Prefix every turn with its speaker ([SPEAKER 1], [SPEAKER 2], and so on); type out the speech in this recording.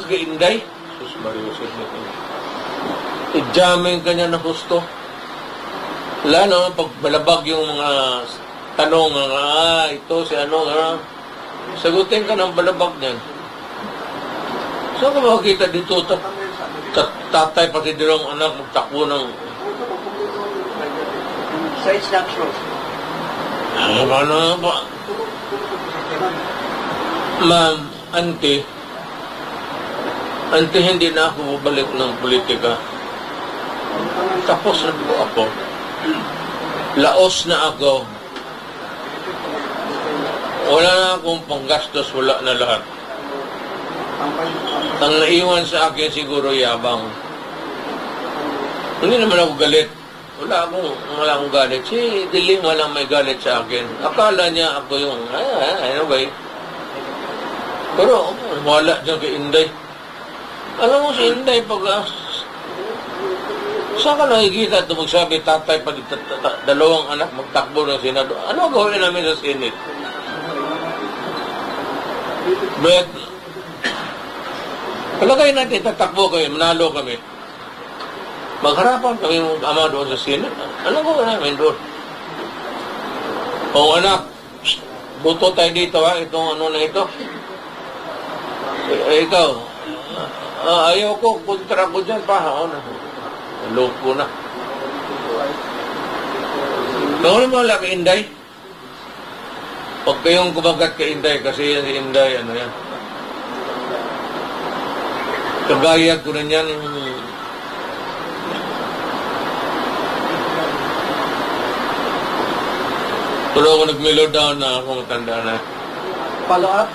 [SPEAKER 1] ka kay Inday. Sus Mario Sidney. I-jamming ka niya na husto. Wala naman pag balabag yung mga tanong, ah, ito si ano, ah, sagutin ka ng balabag niyan. Saan ka makakita dito? Ta ta tatay pati dalawang anak magtakbo ng
[SPEAKER 2] Side snapshot.
[SPEAKER 1] ano ba na ba? Ma'am, auntie, auntie, hindi na ako babalik ng politika. Tapos na ako. Laos na ako. Wala na akong panggastos, wala na lahat. Ang naiwan sa akin siguro yabang. Hindi naman ako galit. Wala akong, wala akong galit. Si Diling walang may galit sa akin. Akala niya ako yung, ay, ay, ano. Pero wala dyan kay Inday. Alam mo si Inday pag ah, saan ka nakikita ito magsabi tatay pag dalawang anak magtakbo ng Senado? Ano gawin namin sa Senate? But, palagay natin tatakbo kami, manalo kami. Magharapan kami ng ama doon sa Senate. Ano gawin namin doon? O anak, psst, buto tayo dito ha, itong ano na ito. Eh, ikaw, ah, ayaw ko, kontra ko dyan pa. Ako na. Loko na. Bawal mo kay Inday? Huwag kayong kumagat kay Inday kasi yan si Inday, ano yan. Kagaya ko rin yan. Tulo ako nag-mellow na ako matanda na.
[SPEAKER 2] Follow up.